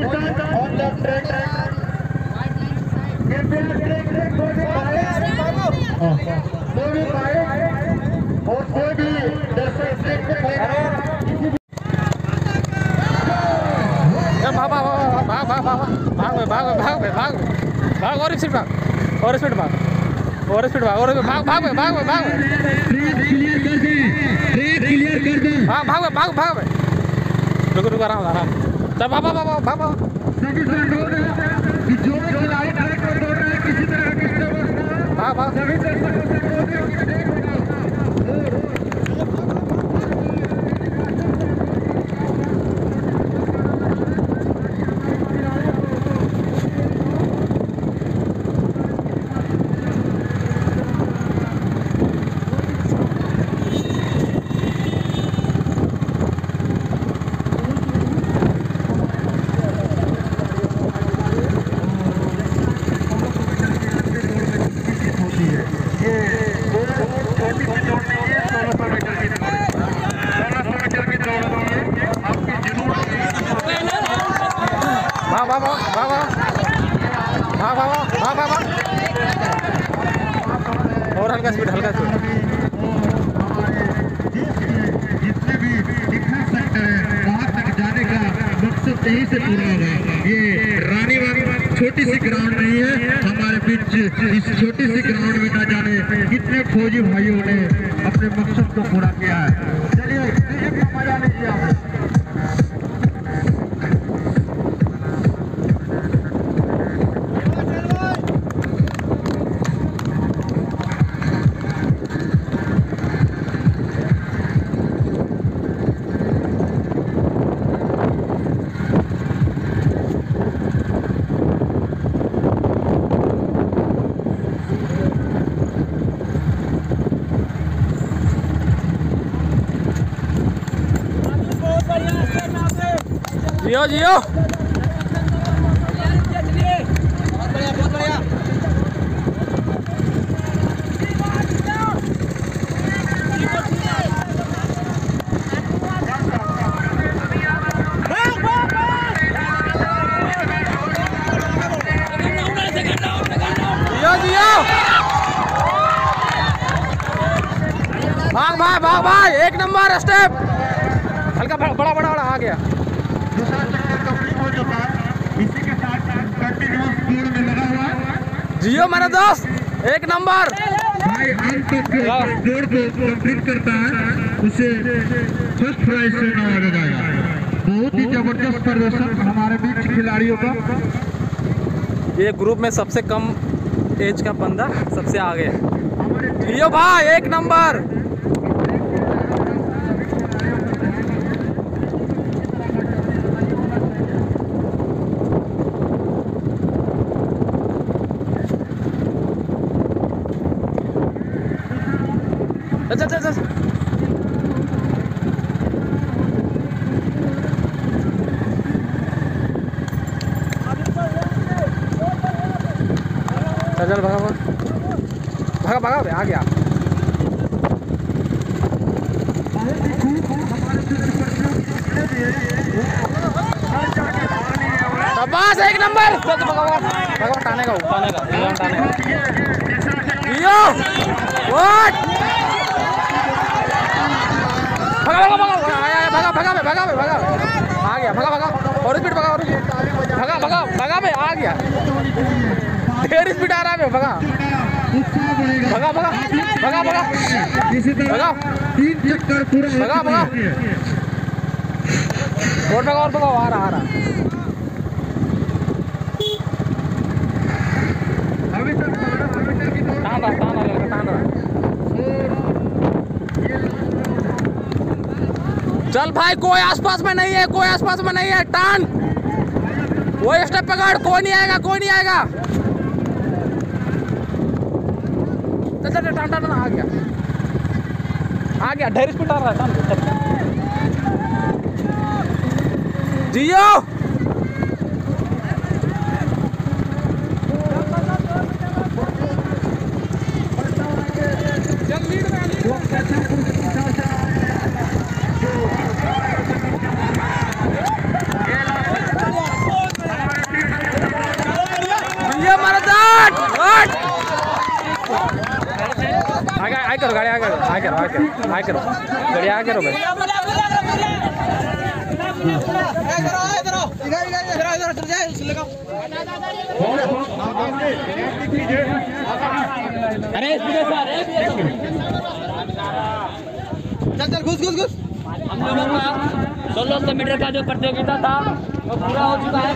On भाग भाग भाग भाग भाग भाग भाग भाग भाग भाग और स्पीड भाग और स्पीड भाग और स्पीड भाग और भाग भाग भाग भाग क्लियर कर दे क्लियर कर दे भाग भाग भाग भाग रुको रुको आराम आराम तब बाबा बाबा बाबा जो खिलाड़ी खड़े कर दो रहे हैं किसी तरह के वाह वाह हल्का स्पीड हल्का स्पीड जितने भी वहाँ तक जाने का मकसद यही से पूरा होगा ये रानी बाग छोटी सी ग्राउंड नहीं है, हमारे बीच इस छोटी सी ग्राउंड में ना जाने कितने फौजी भाइयों ने अपने मकसद को पूरा किया है। जियो जियो। भाग भाग भाग भाग। एक नंबर, स्टेप। हल्का, बड़ा बड़ा बड़ा, आ गया। दूसरा कंप्लीट हो चुका है इसी के साथ कंटिन्यूस में लगा हुआ है जियो मेरे दोस्त एक नंबर। भाई अंत तक दौड़ को कंप्लीट करता है। उसे फ़र्स्ट प्राइज से नवाजा जाएगा बहुत ही ज़बरदस्त प्रदर्शन हमारे बीच खिलाड़ियों का। ये ग्रुप में सबसे कम एज का बंदा सबसे आगे है। जियो भाई एक नंबर। चल चल चल चल। चल चल भगा भगा। भगा भगा आ गया। शाबाश एक नंबर। चल भगा भगा। भगा टाने का टाने का। जियो व्हाट भगा भगा भगा आया आया भगा भगा बे भगा बे भगा आ गया भगा भगा। और स्पीड भगा और भगा भगा भगा बे आ गया। ढेर स्पीड आ रहा है भगा। भगा भगा भगा भगा। भगा। तीन चक्कर पूरा भगा, भगा। और भगा और भगा आ रहा आ रहा अभी तक बारह किलोमीटर की दौड़ टान रहा टान रहा लड़का टान रहा चल भाई, कोई आसपास में नहीं है, कोई आसपास में नहीं है, टान। कोई स्टेप पकड़ कोई नहीं आएगा, कोई नहीं आएगा। चल चल टान टान, आ गया। आ गया, ढेर स्पीड आ रहा है, टान। जियो! आगे रहो आगे रहो आगे रहो बढ़िया आगे रहो भाई। अरे चल चल घुस घुस घुस। हम लोगों का सोलह सौ मीटर का जो प्रतियोगिता था वो पूरा हो चुका है।